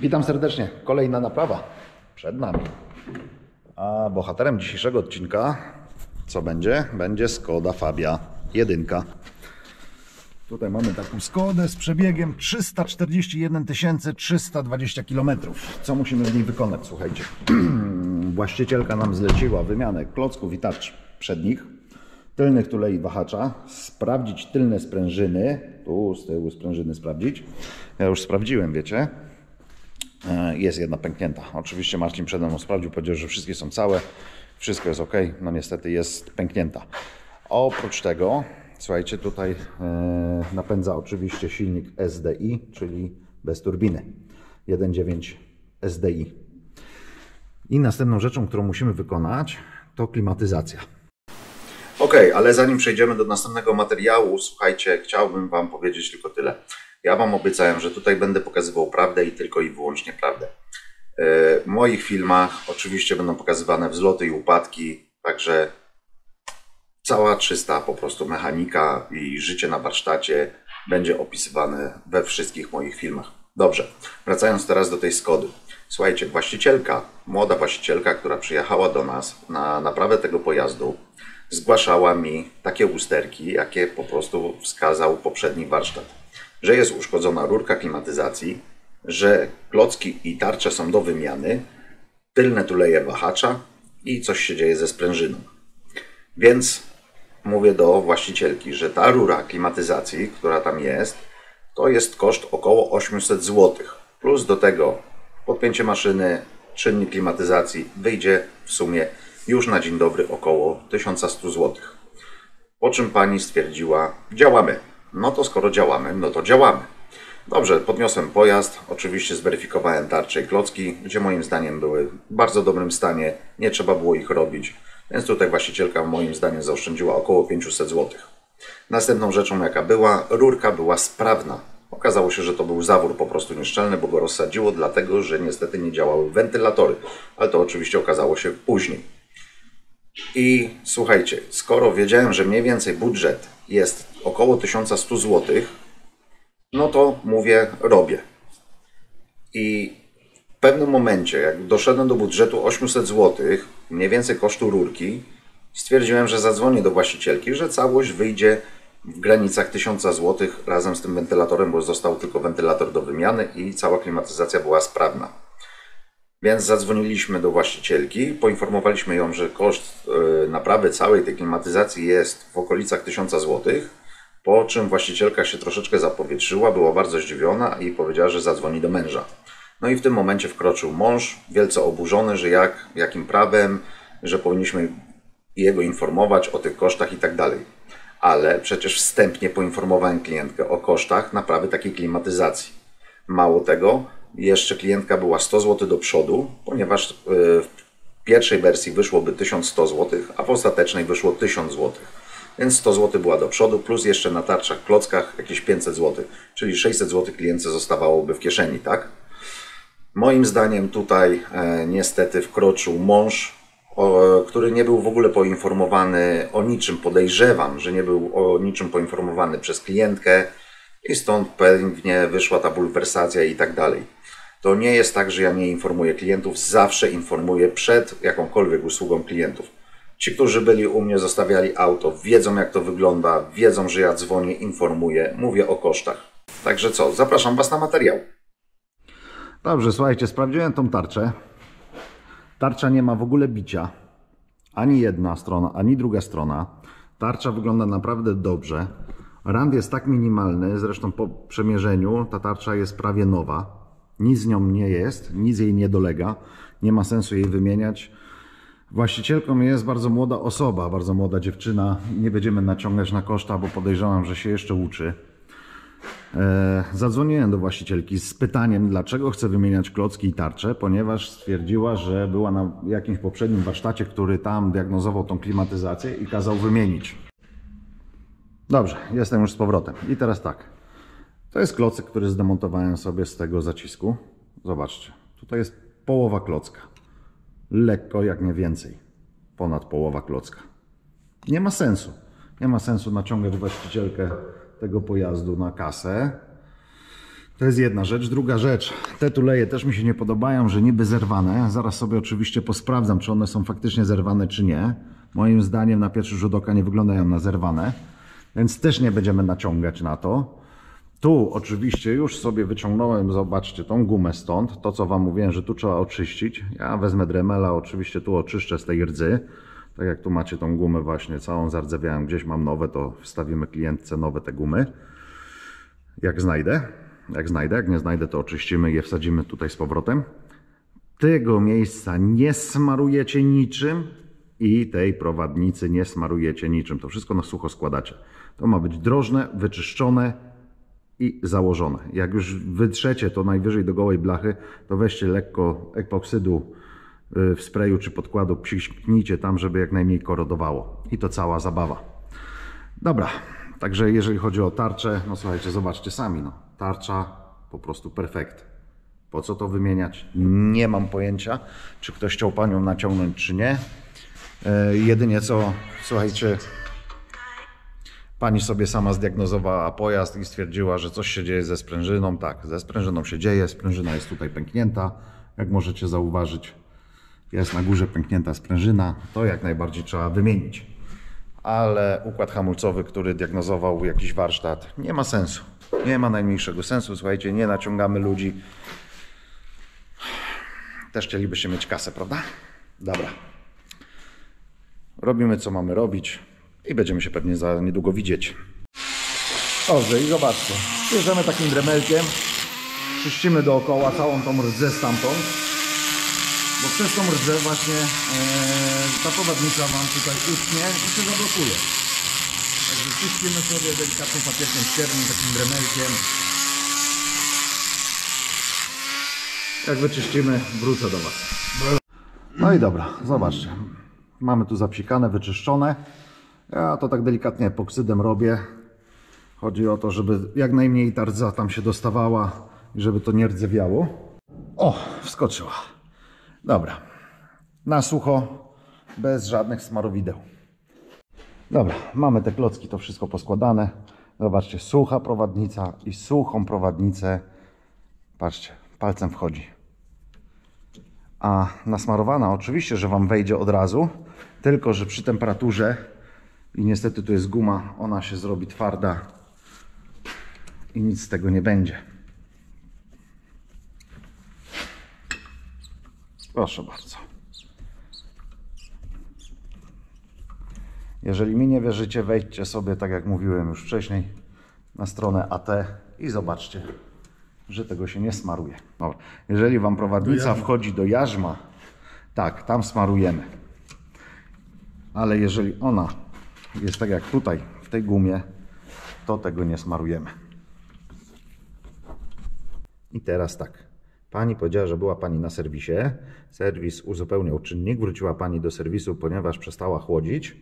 Witam serdecznie. Kolejna naprawa przed nami. A bohaterem dzisiejszego odcinka co będzie? Będzie Skoda Fabia 1. Tutaj mamy taką Skodę z przebiegiem 341 320 km. Co musimy w niej wykonać? Słuchajcie, właścicielka nam zleciła wymianę klocków i tarcz przednich, tylnych tulei wahacza, sprawdzić tylne sprężyny, tu z tyłu sprężyny sprawdzić. Ja już sprawdziłem, wiecie, E, jest jedna pęknięta. Oczywiście Marcin przede mną sprawdził, powiedział, że wszystkie są całe, wszystko jest ok. No niestety jest pęknięta. Oprócz tego, słuchajcie, tutaj e, napędza oczywiście silnik SDI, czyli bez turbiny. 1.9 SDI. I następną rzeczą, którą musimy wykonać, to klimatyzacja. Ok, ale zanim przejdziemy do następnego materiału, słuchajcie, chciałbym Wam powiedzieć tylko tyle. Ja Wam obiecałem, że tutaj będę pokazywał prawdę i tylko i wyłącznie prawdę. E, w moich filmach oczywiście będą pokazywane wzloty i upadki, także cała czysta po prostu mechanika i życie na warsztacie będzie opisywane we wszystkich moich filmach. Dobrze, wracając teraz do tej Skody. Słuchajcie, właścicielka, młoda właścicielka, która przyjechała do nas na naprawę tego pojazdu, zgłaszała mi takie usterki, jakie po prostu wskazał poprzedni warsztat. Że jest uszkodzona rurka klimatyzacji, że klocki i tarcze są do wymiany, tylne tuleje wahacza i coś się dzieje ze sprężyną. Więc mówię do właścicielki, że ta rura klimatyzacji, która tam jest, to jest koszt około 800 zł. Plus do tego podpięcie maszyny, czynnik klimatyzacji wyjdzie w sumie już na dzień dobry około 1100 zł. Po czym pani stwierdziła, działamy. No to skoro działamy, no to działamy. Dobrze, podniosłem pojazd, oczywiście zweryfikowałem tarcze i klocki, gdzie moim zdaniem były w bardzo dobrym stanie, nie trzeba było ich robić, więc tutaj właścicielka moim zdaniem zaoszczędziła około 500 zł. Następną rzeczą jaka była, rurka była sprawna. Okazało się, że to był zawór po prostu nieszczelny, bo go rozsadziło, dlatego że niestety nie działały wentylatory, ale to oczywiście okazało się później. I słuchajcie, skoro wiedziałem, że mniej więcej budżet jest około 1100 zł, no to mówię, robię. I w pewnym momencie, jak doszedłem do budżetu 800 zł, mniej więcej kosztu rurki, stwierdziłem, że zadzwonię do właścicielki, że całość wyjdzie w granicach 1000 zł razem z tym wentylatorem, bo został tylko wentylator do wymiany i cała klimatyzacja była sprawna. Więc zadzwoniliśmy do właścicielki, poinformowaliśmy ją, że koszt y, naprawy całej tej klimatyzacji jest w okolicach 1000 zł, po czym właścicielka się troszeczkę zapowietrzyła, była bardzo zdziwiona i powiedziała, że zadzwoni do męża. No i w tym momencie wkroczył mąż, wielce oburzony, że jak, jakim prawem, że powinniśmy jego informować o tych kosztach i tak dalej. Ale przecież wstępnie poinformowałem klientkę o kosztach naprawy takiej klimatyzacji. Mało tego, jeszcze klientka była 100 zł do przodu, ponieważ y, w pierwszej wersji wyszłoby 1100 zł, a w ostatecznej wyszło 1000 zł. Więc 100 zł była do przodu, plus jeszcze na tarczach, klockach jakieś 500 zł, czyli 600 zł klientce zostawałoby w kieszeni, tak? Moim zdaniem tutaj e, niestety wkroczył mąż, o, który nie był w ogóle poinformowany o niczym, podejrzewam, że nie był o niczym poinformowany przez klientkę i stąd pewnie wyszła ta bulwersacja i tak dalej. To nie jest tak, że ja nie informuję klientów, zawsze informuję przed jakąkolwiek usługą klientów. Ci, którzy byli u mnie, zostawiali auto, wiedzą jak to wygląda, wiedzą, że ja dzwonię, informuję, mówię o kosztach. Także co, zapraszam Was na materiał. Dobrze, słuchajcie, sprawdziłem tą tarczę. Tarcza nie ma w ogóle bicia. Ani jedna strona, ani druga strona. Tarcza wygląda naprawdę dobrze. Rand jest tak minimalny, zresztą po przemierzeniu ta tarcza jest prawie nowa. Nic z nią nie jest, nic jej nie dolega. Nie ma sensu jej wymieniać. Właścicielką jest bardzo młoda osoba, bardzo młoda dziewczyna. Nie będziemy naciągać na koszta, bo podejrzewam, że się jeszcze uczy. E, zadzwoniłem do właścicielki z pytaniem, dlaczego chce wymieniać klocki i tarcze, ponieważ stwierdziła, że była na jakimś poprzednim warsztacie, który tam diagnozował tą klimatyzację i kazał wymienić. Dobrze, jestem już z powrotem. I teraz tak. To jest klocek, który zdemontowałem sobie z tego zacisku. Zobaczcie, tutaj jest połowa klocka. Lekko, jak nie więcej. Ponad połowa klocka. Nie ma sensu. Nie ma sensu naciągać właścicielkę tego pojazdu na kasę. To jest jedna rzecz. Druga rzecz, te tuleje też mi się nie podobają, że niby zerwane. Zaraz sobie oczywiście posprawdzam, czy one są faktycznie zerwane, czy nie. Moim zdaniem na pierwszy rzut oka nie wyglądają na zerwane, więc też nie będziemy naciągać na to. Tu oczywiście już sobie wyciągnąłem, zobaczcie, tą gumę stąd. To, co Wam mówiłem, że tu trzeba oczyścić. Ja wezmę Dremela, oczywiście tu oczyszczę z tej rdzy. Tak jak tu macie tą gumę właśnie całą zardzewiałą, gdzieś mam nowe, to wstawimy klientce nowe te gumy. Jak znajdę. Jak znajdę, jak nie znajdę, to oczyścimy je, wsadzimy tutaj z powrotem. Tego miejsca nie smarujecie niczym i tej prowadnicy nie smarujecie niczym. To wszystko na sucho składacie. To ma być drożne, wyczyszczone i założone. Jak już wytrzecie to najwyżej do gołej blachy, to weźcie lekko epoksydu y, w sprayu czy podkładu, psiknijcie tam, żeby jak najmniej korodowało. I to cała zabawa. Dobra, także jeżeli chodzi o tarczę, no słuchajcie, zobaczcie sami, no. Tarcza po prostu perfekt. Po co to wymieniać? Nie mam pojęcia, czy ktoś chciał panią naciągnąć, czy nie. E, jedynie co, słuchajcie, pani sobie sama zdiagnozowała pojazd i stwierdziła, że coś się dzieje ze sprężyną. Tak, ze sprężyną się dzieje, sprężyna jest tutaj pęknięta, jak możecie zauważyć. Jest na górze pęknięta sprężyna, to jak najbardziej trzeba wymienić. Ale układ hamulcowy, który diagnozował jakiś warsztat, nie ma sensu. Nie ma najmniejszego sensu. Słuchajcie, nie naciągamy ludzi. Też chcielibyście mieć kasę, prawda? Dobra. Robimy co mamy robić i będziemy się pewnie za niedługo widzieć. Dobrze, i zobaczcie. Bierzemy takim dremelkiem, czyścimy dookoła całą tą rdzę stamtąd, bo przez tą rdzę właśnie e, ta prowadnica Wam tutaj uschnie i się zablokuje. Także czyścimy sobie delikatnym papierkiem ściernym, takim dremelkiem. Jak wyczyścimy, wrócę do Was. No i dobra, zobaczcie. Mamy tu zapsikane, wyczyszczone. Ja to tak delikatnie epoksydem robię. Chodzi o to, żeby jak najmniej ta rdza tam się dostawała i żeby to nie rdzewiało. O, wskoczyła. Dobra. Na sucho, bez żadnych smarowideł. Dobra, mamy te klocki, to wszystko poskładane. Zobaczcie, sucha prowadnica i suchą prowadnicę. Patrzcie, palcem wchodzi. A nasmarowana oczywiście, że Wam wejdzie od razu, tylko że przy temperaturze i niestety tu jest guma, ona się zrobi twarda i nic z tego nie będzie. Proszę bardzo. Jeżeli mi nie wierzycie, wejdźcie sobie, tak jak mówiłem już wcześniej, na stronę AT i zobaczcie, że tego się nie smaruje. Dobra. Jeżeli Wam prowadnica wchodzi do jarzma, tak, tam smarujemy. Ale jeżeli ona jest tak jak tutaj, w tej gumie, to tego nie smarujemy. I teraz tak. Pani powiedziała, że była Pani na serwisie. Serwis uzupełniał czynnik. Wróciła Pani do serwisu, ponieważ przestała chłodzić.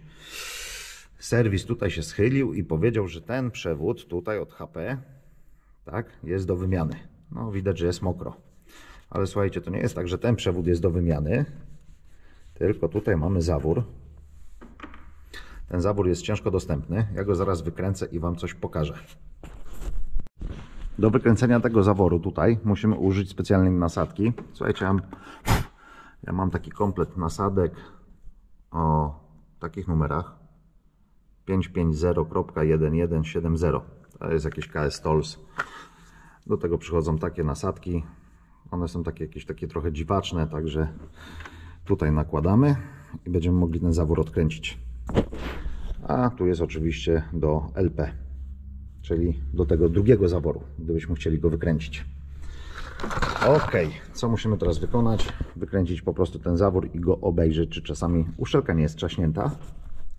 Serwis tutaj się schylił i powiedział, że ten przewód tutaj od HP tak, jest do wymiany. No widać, że jest mokro. Ale słuchajcie, to nie jest tak, że ten przewód jest do wymiany, tylko tutaj mamy zawór. Ten zawór jest ciężko dostępny. Ja go zaraz wykręcę i Wam coś pokażę. Do wykręcenia tego zaworu tutaj musimy użyć specjalnej nasadki. Słuchajcie, ja mam, ja mam taki komplet nasadek o takich numerach 550.1170. To jest jakieś KS Tools. Do tego przychodzą takie nasadki. One są takie jakieś takie trochę dziwaczne, także tutaj nakładamy i będziemy mogli ten zawór odkręcić. A tu jest oczywiście do LP, czyli do tego drugiego zaworu, gdybyśmy chcieli go wykręcić. Ok, co musimy teraz wykonać? Wykręcić po prostu ten zawór i go obejrzeć, czy czasami uszczelka nie jest trzaśnięta,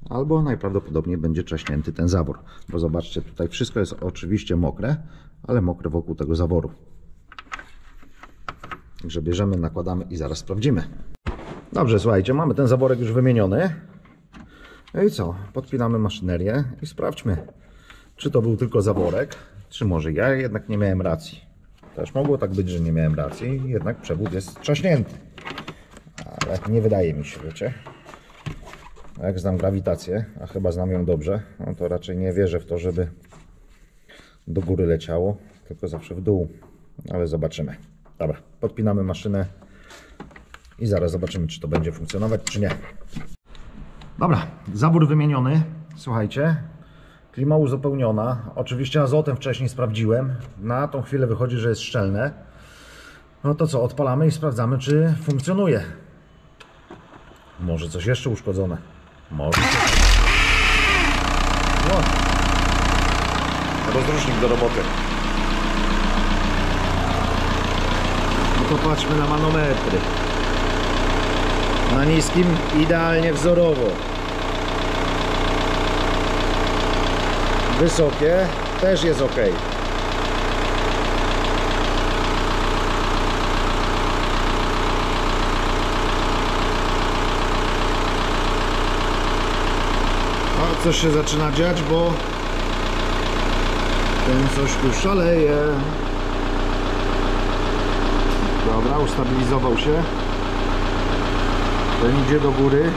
albo najprawdopodobniej będzie trzaśnięty ten zawór. Bo zobaczcie, tutaj wszystko jest oczywiście mokre, ale mokre wokół tego zaworu. Także bierzemy, nakładamy i zaraz sprawdzimy. Dobrze, słuchajcie, mamy ten zaworek już wymieniony. No i co? Podpinamy maszynerię i sprawdźmy, czy to był tylko zaworek, czy może ja jednak nie miałem racji. Też mogło tak być, że nie miałem racji, jednak przewód jest trzaśnięty. Ale nie wydaje mi się, wiecie. Jak znam grawitację, a chyba znam ją dobrze, no to raczej nie wierzę w to, żeby do góry leciało, tylko zawsze w dół. Ale zobaczymy. Dobra, podpinamy maszynę i zaraz zobaczymy, czy to będzie funkcjonować, czy nie. Dobra, zabór wymieniony. Słuchajcie, klima uzupełniona. Oczywiście azotem wcześniej sprawdziłem. Na tą chwilę wychodzi, że jest szczelne. No to co, odpalamy i sprawdzamy, czy funkcjonuje. Może coś jeszcze uszkodzone. Może. No. Rozrusznik do roboty. No to patrzmy na manometry. Na niskim idealnie wzorowo. Wysokie też jest ok. A coś się zaczyna dziać, bo ten coś tu szaleje. Dobra, ustabilizował się. Ten idzie do góry.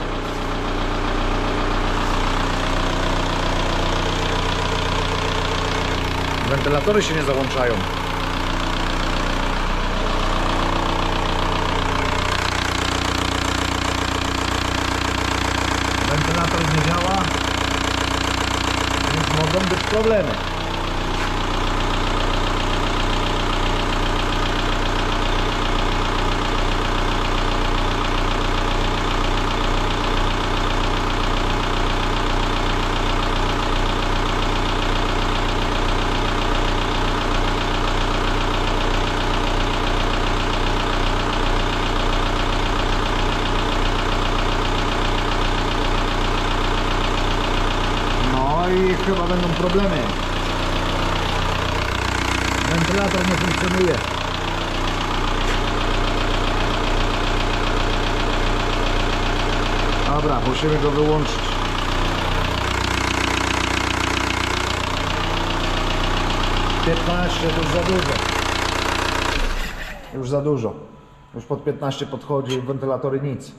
Wentylatory się nie załączają. Wentylator nie działa, więc mogą być problemy. No i chyba będą problemy. Wentylator nie funkcjonuje. Dobra, musimy go wyłączyć. Piętnaście to już za dużo. Już za dużo. Już pod 15 podchodzi wentylatory nic.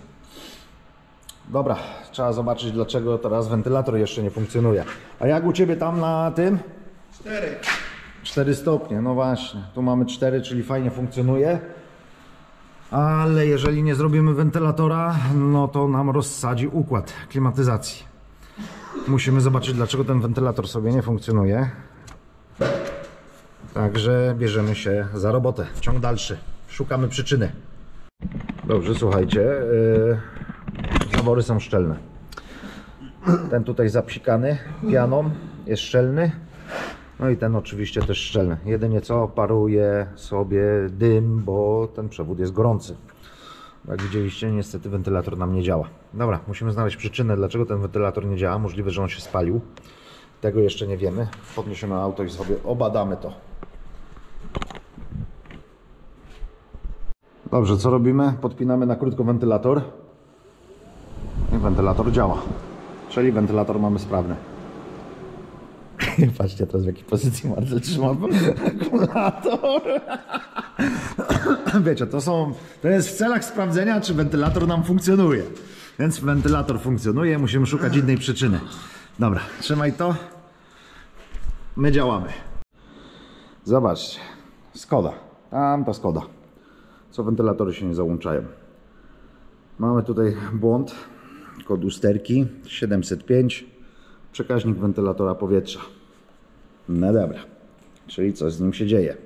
Dobra, trzeba zobaczyć dlaczego teraz wentylator jeszcze nie funkcjonuje. A jak u Ciebie tam na tym? 4. 4 stopnie, no właśnie. Tu mamy 4, czyli fajnie funkcjonuje. Ale jeżeli nie zrobimy wentylatora, no to nam rozsadzi układ klimatyzacji. Musimy zobaczyć dlaczego ten wentylator sobie nie funkcjonuje. Także bierzemy się za robotę. Ciąg dalszy. Szukamy przyczyny. Dobrze, słuchajcie. Yy, zawory są szczelne. Ten tutaj zapsikany pianą jest szczelny. No i ten oczywiście też szczelny. Jedynie co paruje sobie dym, bo ten przewód jest gorący. Jak widzieliście, niestety wentylator nam nie działa. Dobra, musimy znaleźć przyczynę, dlaczego ten wentylator nie działa. Możliwe, że on się spalił. Tego jeszcze nie wiemy. Podniesiemy auto i sobie obadamy to. Dobrze, co robimy? Podpinamy na krótko wentylator. I wentylator działa. Czyli wentylator mamy sprawny. Patrzcie teraz w jakiej pozycji Marcel trzyma akumulator. Wiecie, to są, to jest w celach sprawdzenia, czy wentylator nam funkcjonuje. Więc wentylator funkcjonuje, musimy szukać innej przyczyny. Dobra, trzymaj to. My działamy. Zobaczcie, Skoda. Tam ta Skoda. Co wentylatory się nie załączają. Mamy tutaj błąd. Kod usterki 705. Przekaźnik wentylatora powietrza. No dobra. Czyli coś z nim się dzieje.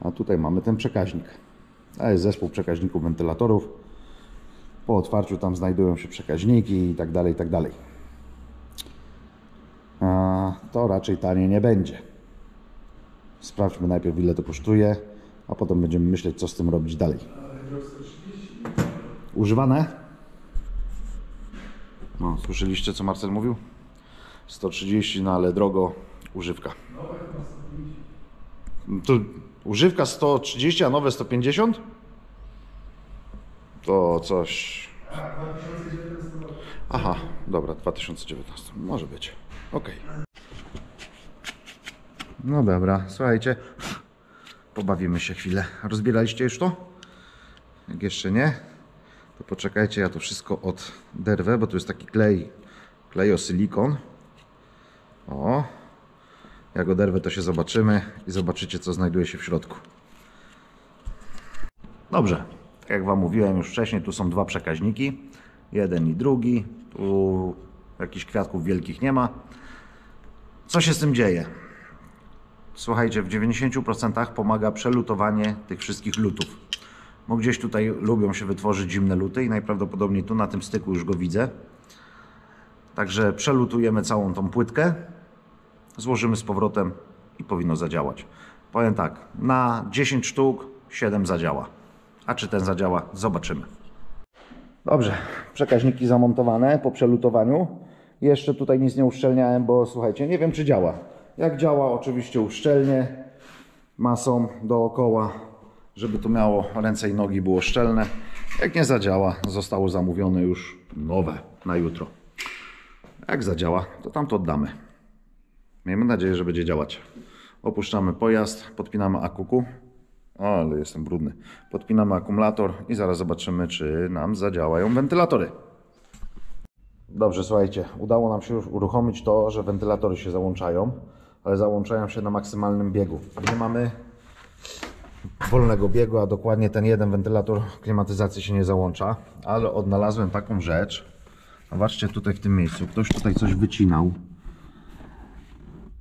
A tutaj mamy ten przekaźnik. To jest zespół przekaźników wentylatorów. Po otwarciu tam znajdują się przekaźniki i tak dalej, i tak dalej. To raczej tanie nie będzie. Sprawdźmy najpierw ile to kosztuje, a potem będziemy myśleć co z tym robić dalej. Używane? No, słyszeliście co Marcel mówił? 130, no ale drogo używka. To używka 130, a nowe 150? To coś. Aha, dobra, 2019. Może być. Okej. No dobra, słuchajcie. Pobawimy się chwilę. Rozbieraliście już to? Jak jeszcze nie, To poczekajcie, ja to wszystko odderwę, bo tu jest taki klej, klejosilikon. O, jak oderwę, to się zobaczymy i zobaczycie, co znajduje się w środku. Dobrze, tak jak Wam mówiłem już wcześniej, tu są dwa przekaźniki. Jeden i drugi. Tu jakichś kwiatków wielkich nie ma. Co się z tym dzieje? Słuchajcie, w 90% pomaga przelutowanie tych wszystkich lutów. Bo gdzieś tutaj lubią się wytworzyć zimne luty i najprawdopodobniej tu na tym styku już go widzę. Także przelutujemy całą tą płytkę, złożymy z powrotem i powinno zadziałać. Powiem tak, na 10 sztuk 7 zadziała. A czy ten zadziała? Zobaczymy. Dobrze, przekaźniki zamontowane po przelutowaniu. Jeszcze tutaj nic nie uszczelniałem, bo słuchajcie, nie wiem czy działa. Jak działa, oczywiście uszczelnie masą dookoła, żeby to miało ręce i nogi, było szczelne. Jak nie zadziała, zostało zamówione już nowe na jutro. Jak zadziała, to tam to oddamy. Miejmy nadzieję, że będzie działać. Opuszczamy pojazd, podpinamy akuku. O, ale jestem brudny. Podpinamy akumulator i zaraz zobaczymy, czy nam zadziałają wentylatory. Dobrze, słuchajcie, udało nam się już uruchomić to, że wentylatory się załączają, ale załączają się na maksymalnym biegu. Nie mamy wolnego biegu, a dokładnie ten jeden wentylator klimatyzacji się nie załącza, ale odnalazłem taką rzecz. Zobaczcie tutaj w tym miejscu, ktoś tutaj coś wycinał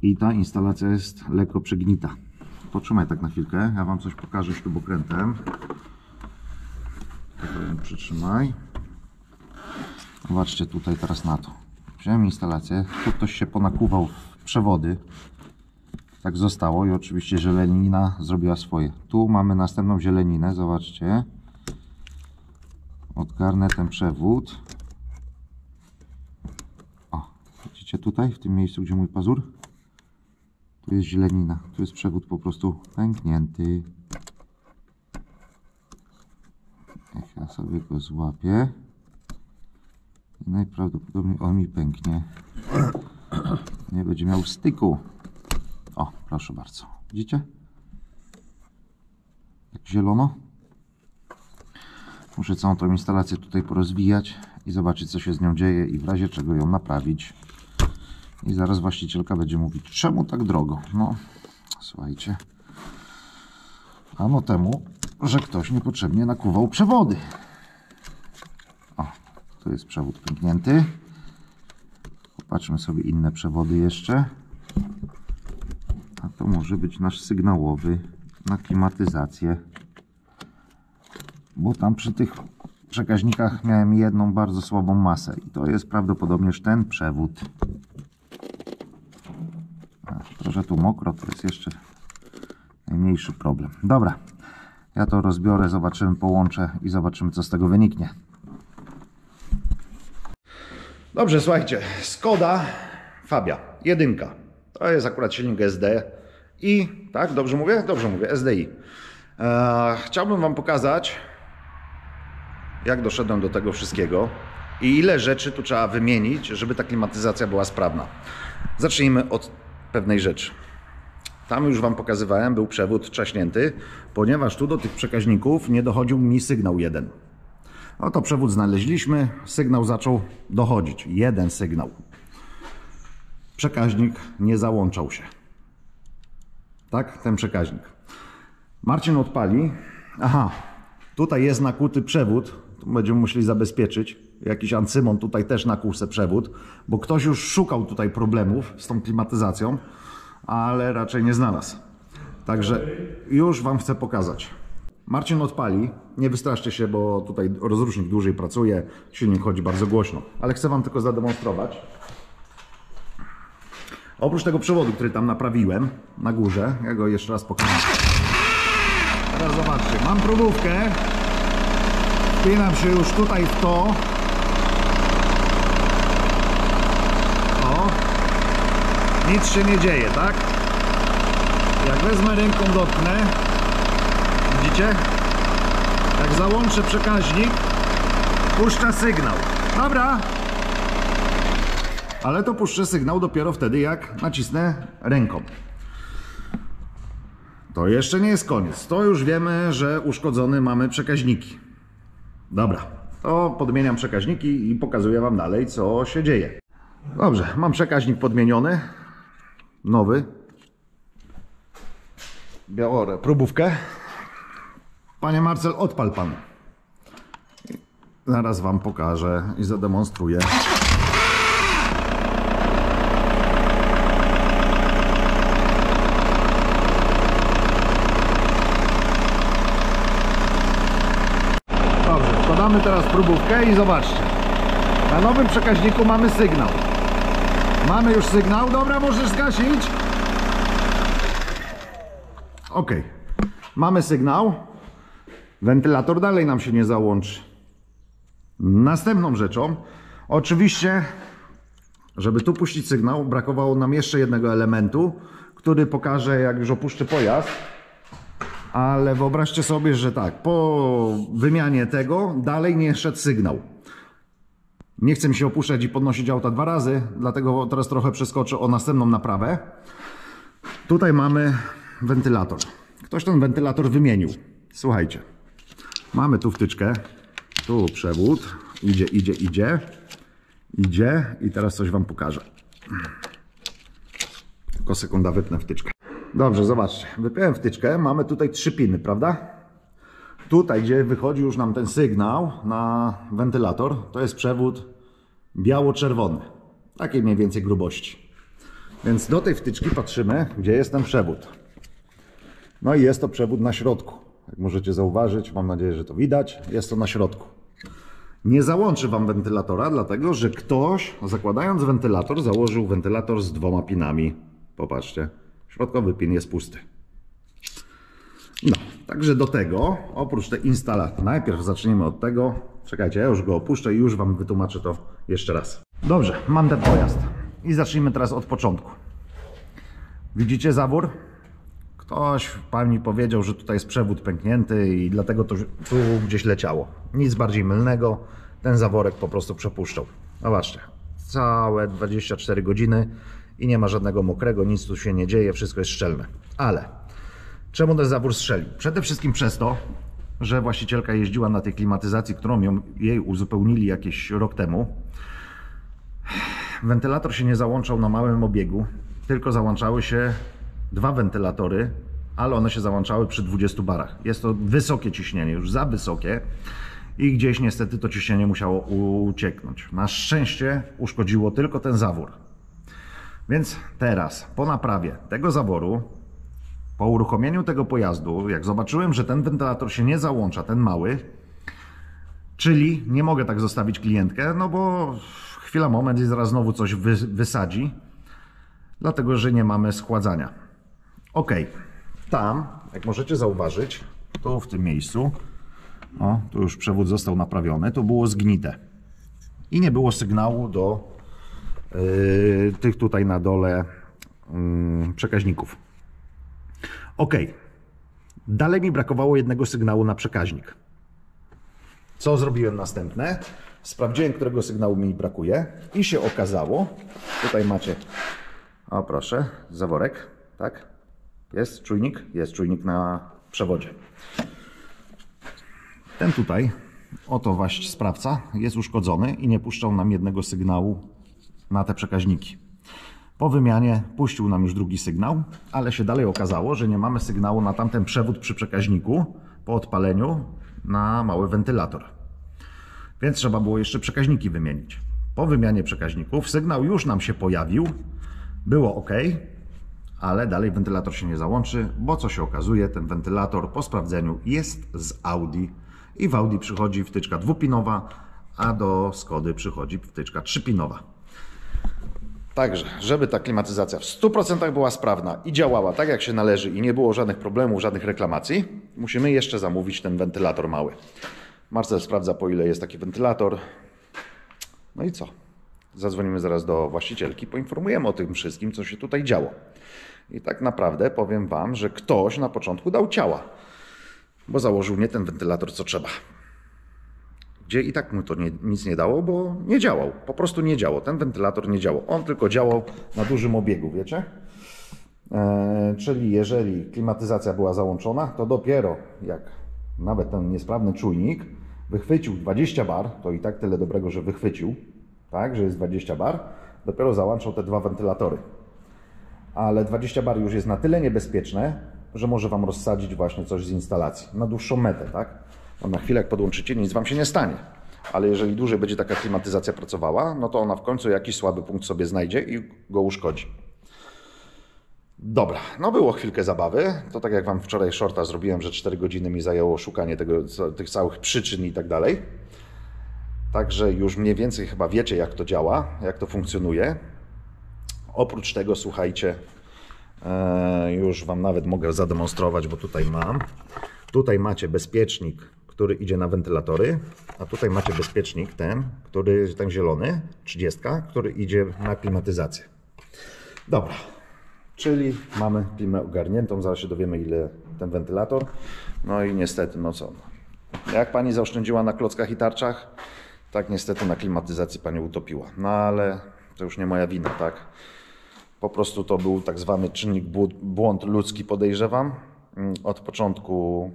i ta instalacja jest lekko przegnita. Potrzymaj tak na chwilkę, ja Wam coś pokażę śrubokrętem. Tak, Przytrzymaj. Zobaczcie tutaj teraz na to. Wziąłem instalację, tu ktoś się ponakuwał w przewody. Tak zostało i oczywiście zielenina zrobiła swoje. Tu mamy następną zieleninę, zobaczcie. Odgarnę ten przewód. O, widzicie tutaj, w tym miejscu, gdzie mój pazur? Tu jest zielenina, tu jest przewód po prostu pęknięty. Niech ja sobie go złapię. I najprawdopodobniej on mi pęknie. Nie będzie miał styku. O, proszę bardzo. Widzicie? Jak zielono. Muszę całą tą instalację tutaj porozwijać i zobaczyć co się z nią dzieje i w razie czego ją naprawić. I zaraz właścicielka będzie mówić, czemu tak drogo? No, słuchajcie. Ano temu, że ktoś niepotrzebnie nakuwał przewody. O, tu jest przewód pęknięty. Popatrzmy sobie inne przewody jeszcze. A to może być nasz sygnałowy na klimatyzację. Bo tam przy tych przekaźnikach miałem jedną bardzo słabą masę. I to jest prawdopodobnież ten przewód. To, że tu mokro, to jest jeszcze najmniejszy problem. Dobra, ja to rozbiorę, zobaczymy, połączę i zobaczymy, co z tego wyniknie. Dobrze, słuchajcie, Skoda Fabia, jedynka. To jest akurat silnik SD i, tak, dobrze mówię? Dobrze mówię, SDI. Eee, chciałbym Wam pokazać, jak doszedłem do tego wszystkiego i ile rzeczy tu trzeba wymienić, żeby ta klimatyzacja była sprawna. Zacznijmy od pewnej rzeczy. Tam już Wam pokazywałem, był przewód trzaśnięty, ponieważ tu do tych przekaźników nie dochodził mi sygnał jeden. No to przewód znaleźliśmy, sygnał zaczął dochodzić. Jeden sygnał. Przekaźnik nie załączał się. Tak, ten przekaźnik. Marcin odpali. Aha, tutaj jest nakuty przewód. Tu będziemy musieli zabezpieczyć. Jakiś ancymon tutaj też nakuł przewód, bo ktoś już szukał tutaj problemów z tą klimatyzacją, ale raczej nie znalazł. Także już Wam chcę pokazać. Marcin odpali, nie wystraszcie się, bo tutaj rozrusznik dłużej pracuje, silnik chodzi bardzo głośno, ale chcę Wam tylko zademonstrować. Oprócz tego przewodu, który tam naprawiłem na górze, ja go jeszcze raz pokażę. Teraz zobaczcie, mam próbówkę, wpinam się już tutaj w to. O, nic się nie dzieje, tak? Jak wezmę ręką dotknę, widzicie? Jak załączę przekaźnik, puszcza sygnał. Dobra. Ale to puszczę sygnał dopiero wtedy, jak nacisnę ręką. To jeszcze nie jest koniec. To już wiemy, że uszkodzony mamy przekaźniki. Dobra. to podmieniam przekaźniki i pokazuję Wam dalej, co się dzieje. Dobrze, mam przekaźnik podmieniony, nowy. Biorę próbówkę. Panie Marcel, odpal Pan. Zaraz Wam pokażę i zademonstruję. Teraz próbówkę i zobaczcie. Na nowym przekaźniku mamy sygnał. Mamy już sygnał. Dobra, możesz zgasić. Ok. Mamy sygnał. Wentylator dalej nam się nie załączy. Następną rzeczą, oczywiście, żeby tu puścić sygnał, brakowało nam jeszcze jednego elementu, który pokaże, jak już opuszczę pojazd. Ale wyobraźcie sobie, że tak, po wymianie tego dalej nie szedł sygnał. Nie chcę mi się opuszczać i podnosić auta dwa razy, dlatego teraz trochę przeskoczę o następną naprawę. Tutaj mamy wentylator. Ktoś ten wentylator wymienił. Słuchajcie, mamy tu wtyczkę, tu przewód, idzie, idzie, idzie, idzie i teraz coś Wam pokażę. Tylko sekunda wypnę wtyczkę. Dobrze, zobaczcie. Wypiąłem wtyczkę, mamy tutaj trzy piny, prawda? Tutaj, gdzie wychodzi już nam ten sygnał na wentylator, to jest przewód biało-czerwony. Takiej mniej więcej grubości. Więc do tej wtyczki patrzymy, gdzie jest ten przewód. No i jest to przewód na środku. Jak możecie zauważyć, mam nadzieję, że to widać, jest to na środku. Nie załączy Wam wentylatora, dlatego że ktoś, zakładając wentylator, założył wentylator z dwoma pinami. Popatrzcie, środkowy pin jest pusty. No, także do tego, oprócz tej instalacji, najpierw zaczniemy od tego. Czekajcie, ja już go opuszczę i już Wam wytłumaczę to jeszcze raz. Dobrze, mam ten pojazd. I zacznijmy teraz od początku. Widzicie zawór? Ktoś pani powiedział, że tutaj jest przewód pęknięty i dlatego to tu gdzieś leciało. Nic bardziej mylnego. Ten zaworek po prostu przepuszczał. Zobaczcie, całe 24 godziny i nie ma żadnego mokrego, nic tu się nie dzieje, wszystko jest szczelne. Ale czemu ten zawór strzelił? Przede wszystkim przez to, że właścicielka jeździła na tej klimatyzacji, którą ją, jej uzupełnili jakieś rok temu. Wentylator się nie załączał na małym obiegu, tylko załączały się dwa wentylatory, ale one się załączały przy 20 barach. Jest to wysokie ciśnienie, już za wysokie i gdzieś niestety to ciśnienie musiało ucieknąć. Na szczęście uszkodziło tylko ten zawór. Więc teraz, po naprawie tego zaworu, po uruchomieniu tego pojazdu, jak zobaczyłem, że ten wentylator się nie załącza, ten mały, czyli nie mogę tak zostawić klientkę, no bo chwila, moment i zaraz znowu coś wy, wysadzi, dlatego że nie mamy schładzania. Ok, tam, jak możecie zauważyć, tu w tym miejscu, o, tu już przewód został naprawiony, to było zgnite i nie było sygnału do tych tutaj na dole yy, przekaźników. Ok, dalej mi brakowało jednego sygnału na przekaźnik. Co zrobiłem następne? Sprawdziłem, którego sygnału mi brakuje i się okazało, tutaj macie, o proszę, zaworek, tak? Jest czujnik? Jest czujnik na przewodzie. Ten tutaj, oto właśnie sprawca, jest uszkodzony i nie puszczał nam jednego sygnału na te przekaźniki. Po wymianie puścił nam już drugi sygnał, ale się dalej okazało, że nie mamy sygnału na tamten przewód przy przekaźniku po odpaleniu na mały wentylator. Więc trzeba było jeszcze przekaźniki wymienić. Po wymianie przekaźników sygnał już nam się pojawił, było ok, ale dalej wentylator się nie załączy, bo co się okazuje, ten wentylator po sprawdzeniu jest z Audi i w Audi przychodzi wtyczka dwupinowa, a do Skody przychodzi wtyczka trzypinowa. Także, żeby ta klimatyzacja w 100% była sprawna i działała tak jak się należy i nie było żadnych problemów, żadnych reklamacji, musimy jeszcze zamówić ten wentylator mały. Marcel sprawdza po ile jest taki wentylator. No i co? Zadzwonimy zaraz do właścicielki, poinformujemy o tym wszystkim, co się tutaj działo. I tak naprawdę powiem Wam, że ktoś na początku dał ciała, bo założył nie ten wentylator, co trzeba. Gdzie i tak mu to nie, nic nie dało, bo nie działał. Po prostu nie działał. Ten wentylator nie działał. On tylko działał na dużym obiegu, wiecie? E, czyli jeżeli klimatyzacja była załączona, to dopiero jak nawet ten niesprawny czujnik wychwycił 20 bar, to i tak tyle dobrego, że wychwycił, tak, że jest 20 bar, dopiero załączał te dwa wentylatory. Ale 20 bar już jest na tyle niebezpieczne, że może Wam rozsadzić właśnie coś z instalacji na dłuższą metę, tak? No na chwilę jak podłączycie, nic Wam się nie stanie. Ale jeżeli dłużej będzie taka klimatyzacja pracowała, no to ona w końcu jakiś słaby punkt sobie znajdzie i go uszkodzi. Dobra, no było chwilkę zabawy. To tak jak Wam wczoraj shorta zrobiłem, że 4 godziny mi zajęło szukanie tego, tych całych przyczyn i tak dalej. Także już mniej więcej chyba wiecie, jak to działa, jak to funkcjonuje. Oprócz tego, słuchajcie, e, już Wam nawet mogę zademonstrować, bo tutaj mam. Tutaj macie bezpiecznik, który idzie na wentylatory, a tutaj macie bezpiecznik ten, który, ten zielony, 30, który idzie na klimatyzację. Dobra, czyli mamy klimę ogarniętą, zaraz się dowiemy ile ten wentylator. No i niestety, no co, jak Pani zaoszczędziła na klockach i tarczach, tak niestety na klimatyzacji Pani utopiła. No ale to już nie moja wina, tak? Po prostu to był tak zwany czynnik błąd ludzki, podejrzewam. Od początku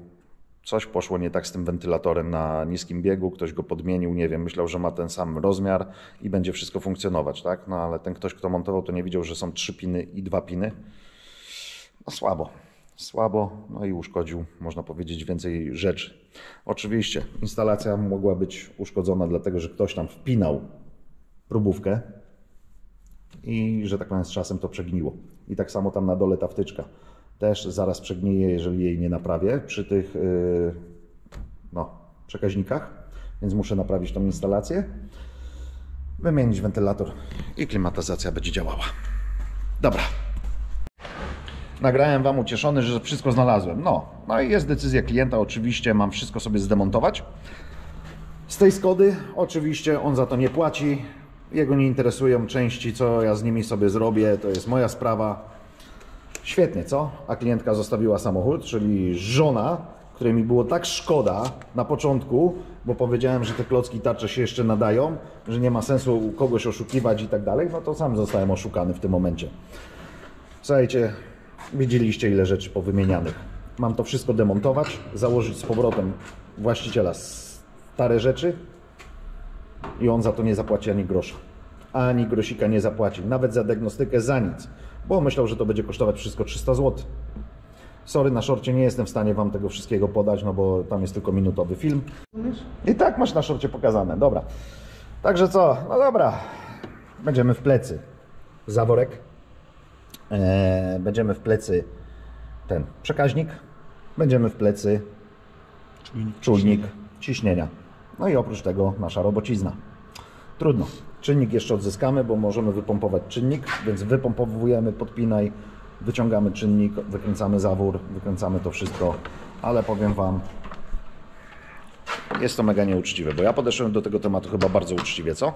coś poszło nie tak z tym wentylatorem na niskim biegu, ktoś go podmienił, nie wiem, myślał, że ma ten sam rozmiar i będzie wszystko funkcjonować, tak? No ale ten ktoś, kto montował, to nie widział, że są trzy piny i dwa piny. No słabo, słabo, no i uszkodził, można powiedzieć, więcej rzeczy. Oczywiście instalacja mogła być uszkodzona dlatego, że ktoś tam wpinał próbówkę i że tak powiem z czasem to przegniło. I tak samo tam na dole ta wtyczka też zaraz przegnije, jeżeli jej nie naprawię przy tych yy, no, przekaźnikach, więc muszę naprawić tą instalację, wymienić wentylator i klimatyzacja będzie działała. Dobra. Nagrałem Wam ucieszony, że wszystko znalazłem. No, no i jest decyzja klienta, oczywiście mam wszystko sobie zdemontować. Z tej Skody oczywiście on za to nie płaci, jego nie interesują części, co ja z nimi sobie zrobię, to jest moja sprawa. Świetnie, co? A klientka zostawiła samochód, czyli żona, której mi było tak szkoda na początku, bo powiedziałem, że te klocki tarcze się jeszcze nadają, że nie ma sensu kogoś oszukiwać i tak dalej, no to sam zostałem oszukany w tym momencie. Słuchajcie, widzieliście ile rzeczy powymienianych. Mam to wszystko demontować, założyć z powrotem właściciela stare rzeczy i on za to nie zapłaci ani grosza. Ani grosika nie zapłaci, nawet za diagnostykę, za nic bo myślał, że to będzie kosztować wszystko 300 zł. Sorry, na szorcie nie jestem w stanie Wam tego wszystkiego podać, no bo tam jest tylko minutowy film. I tak masz na szorcie pokazane, dobra. Także co, no dobra, będziemy w plecy zaworek, eee, będziemy w plecy ten przekaźnik, będziemy w plecy czujnik, czujnik ciśnienia. No i oprócz tego nasza robocizna. Trudno. Czynnik jeszcze odzyskamy, bo możemy wypompować czynnik, więc wypompowujemy, podpinaj, wyciągamy czynnik, wykręcamy zawór, wykręcamy to wszystko, ale powiem Wam, jest to mega nieuczciwe, bo ja podeszłem do tego tematu chyba bardzo uczciwie, co?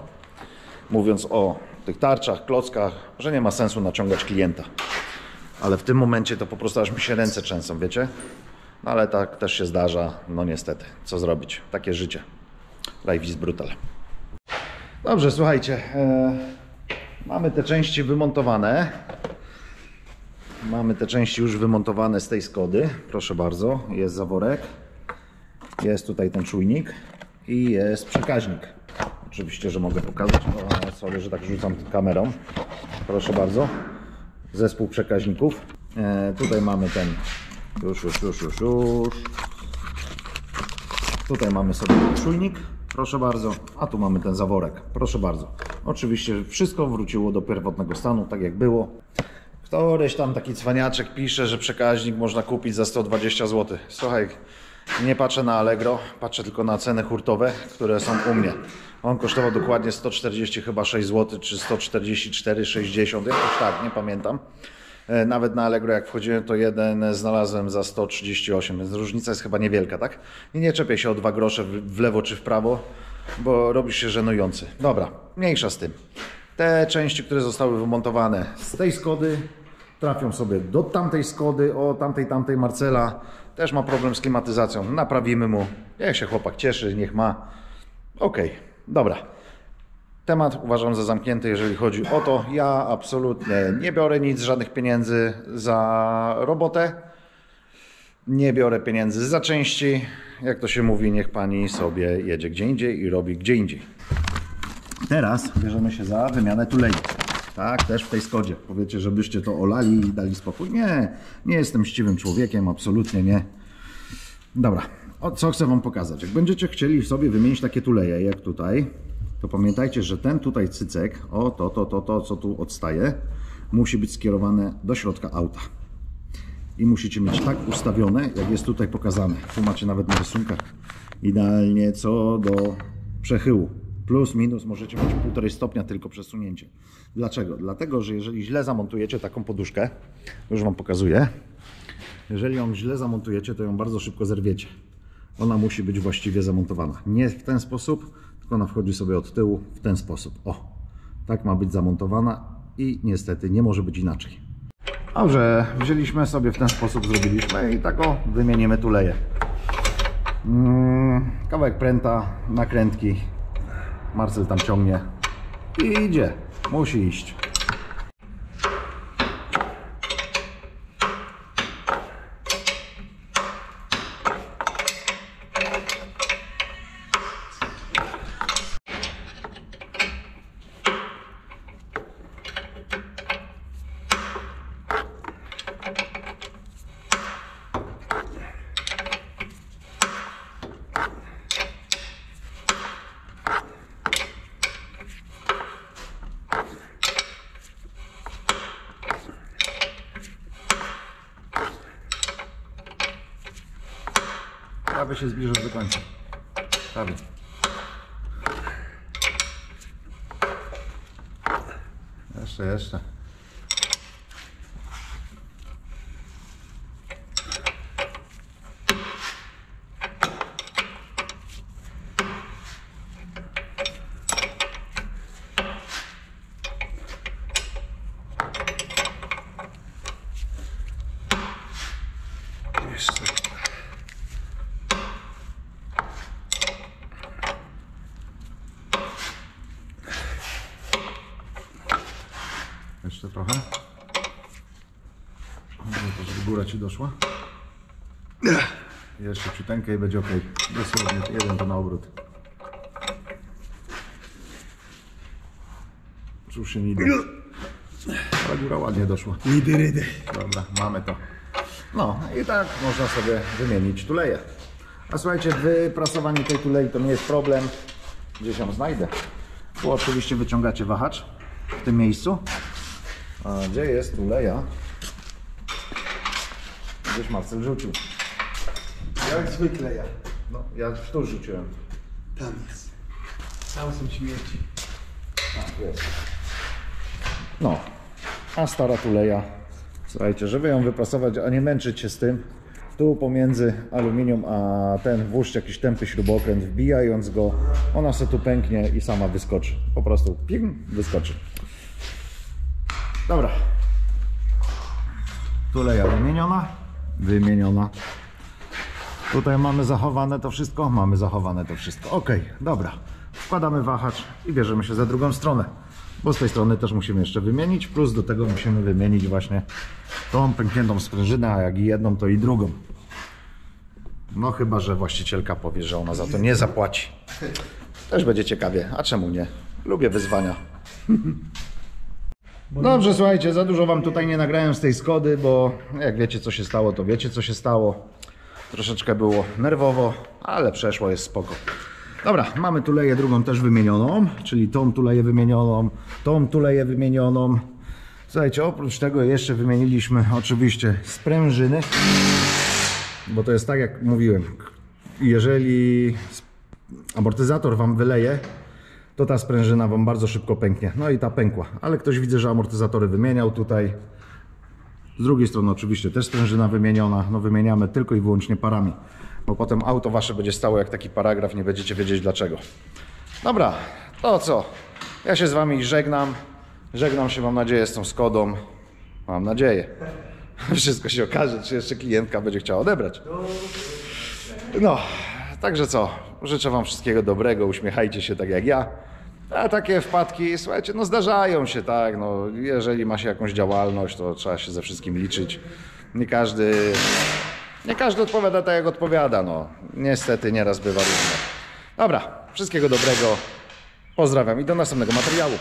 Mówiąc o tych tarczach, klockach, że nie ma sensu naciągać klienta. Ale w tym momencie to po prostu aż mi się ręce trzęsą, wiecie? No ale tak też się zdarza, no niestety. Co zrobić? Takie życie. Life is brutal. Dobrze, słuchajcie. E, mamy te części wymontowane. Mamy te części już wymontowane z tej Skody. Proszę bardzo, jest zaworek. Jest tutaj ten czujnik i jest przekaźnik. Oczywiście, że mogę pokazać. O, sorry, że tak rzucam kamerą. Proszę bardzo. Zespół przekaźników. E, tutaj mamy ten. Już, już, już, już, już. Tutaj mamy sobie czujnik Proszę bardzo, a tu mamy ten zaworek. Proszę bardzo. Oczywiście wszystko wróciło do pierwotnego stanu, tak jak było. Któryś tam taki cwaniaczek pisze, że przekaźnik można kupić za 120 zł. Słuchaj, nie patrzę na Allegro, patrzę tylko na ceny hurtowe, które są u mnie. On kosztował dokładnie 140 chyba 6 zł, czy 144,60, jakoś tak, nie pamiętam. E, nawet na Allegro jak wchodziłem, to jeden znalazłem za 138, więc różnica jest chyba niewielka, tak? I nie czepię się o dwa grosze w lewo czy w prawo, bo robisz się żenujący. Dobra, mniejsza z tym. Te części, które zostały wymontowane z tej Skody, trafią sobie do tamtej Skody, o tamtej, tamtej Marcela. Też ma problem z klimatyzacją. Naprawimy mu. Niech się chłopak cieszy, niech ma. Okej, okay, dobra. Temat uważam za zamknięty, jeżeli chodzi o to. Ja absolutnie nie biorę nic, żadnych pieniędzy za robotę. Nie biorę pieniędzy za części. Jak to się mówi, niech pani sobie jedzie gdzie indziej i robi gdzie indziej. Teraz bierzemy się za wymianę tulei. Tak, też w tej Skodzie. Powiecie, żebyście to olali i dali spokój. Nie, nie jestem chciwym człowiekiem, absolutnie nie. Dobra, o, co chcę Wam pokazać. Jak będziecie chcieli sobie wymienić takie tuleje, jak tutaj, to pamiętajcie, że ten tutaj cycek, o to, to, to, to, co tu odstaje, musi być skierowane do środka auta. I musicie mieć tak ustawione, jak jest tutaj pokazane. Tu macie nawet na rysunkach. Idealnie co do przechyłu. Plus, minus możecie mieć 1,5 stopnia tylko przesunięcie. Dlaczego? Dlatego, że jeżeli źle zamontujecie taką poduszkę, już Wam pokazuję, jeżeli ją źle zamontujecie, to ją bardzo szybko zerwiecie. Ona musi być właściwie zamontowana. Nie w ten sposób, tylko ona wchodzi sobie od tyłu w ten sposób. O, tak ma być zamontowana i niestety nie może być inaczej. Dobrze, wzięliśmy sobie w ten sposób, zrobiliśmy i tak o, wymienimy tuleje. Mm, kawałek pręta, nakrętki. Marcel tam ciągnie i idzie. Musi iść. Się zbliżasz do końca. Prawie. Jeszcze, jeszcze. Jeszcze. Trochę. Żeby żeby góra Ci doszła. Jeszcze ciuteńkę i będzie ok. Dosłownie jeden to na obrót. Cóż się idzie. Ale góra ładnie doszła. Nidy rydy. Dobra, mamy to. No i tak można sobie wymienić tuleje. A słuchajcie, wyprasowanie tej tulei to nie jest problem. Gdzieś ją znajdę. Tu oczywiście wyciągacie wahacz w tym miejscu. A gdzie jest tuleja? Gdzieś Marcel rzucił. Jak zwykle ja. No, ja tu rzuciłem. Tam jest. Tam są śmieci. A, jest. No, a stara tuleja. Słuchajcie, żeby ją wyprasować, a nie męczyć się z tym, tu pomiędzy aluminium a ten włóżcie jakiś tępy śrubokręt, wbijając go, ona se tu pęknie i sama wyskoczy. Po prostu pim, wyskoczy. Dobra. Tuleja wymieniona. Wymieniona. Tutaj mamy zachowane to wszystko. Mamy zachowane to wszystko. Ok, dobra. Wkładamy wahacz i bierzemy się za drugą stronę. Bo z tej strony też musimy jeszcze wymienić. Plus do tego musimy wymienić właśnie tą pękniętą sprężynę, a jak i jedną, to i drugą. No chyba, że właścicielka powie, że ona za to nie zapłaci. Też będzie ciekawie. A czemu nie? Lubię wyzwania. Dobrze, słuchajcie, za dużo wam tutaj nie nagrałem z tej Skody, bo jak wiecie co się stało, to wiecie co się stało. Troszeczkę było nerwowo, ale przeszło, jest spoko. Dobra, mamy tuleję drugą też wymienioną, czyli tą tuleję wymienioną, tą tuleję wymienioną. Słuchajcie, oprócz tego jeszcze wymieniliśmy oczywiście sprężyny, bo to jest tak jak mówiłem, jeżeli amortyzator wam wyleje, to ta sprężyna wam bardzo szybko pęknie. No i ta pękła, ale ktoś widzę, że amortyzatory wymieniał tutaj. Z drugiej strony oczywiście też sprężyna wymieniona, no wymieniamy tylko i wyłącznie parami, bo potem auto wasze będzie stało jak taki paragraf, nie będziecie wiedzieć dlaczego. Dobra, to co? Ja się z wami żegnam. Żegnam się, mam nadzieję, z tą Skodą. Mam nadzieję. Wszystko się okaże, czy jeszcze klientka będzie chciała odebrać. No, także co? Życzę wam wszystkiego dobrego, uśmiechajcie się tak jak ja. A takie wpadki, słuchajcie, no zdarzają się, tak, no jeżeli ma się jakąś działalność, to trzeba się ze wszystkim liczyć. Nie każdy, nie każdy odpowiada tak, jak odpowiada, no. Niestety nieraz bywa różnie. Dobra, wszystkiego dobrego, pozdrawiam i do następnego materiału.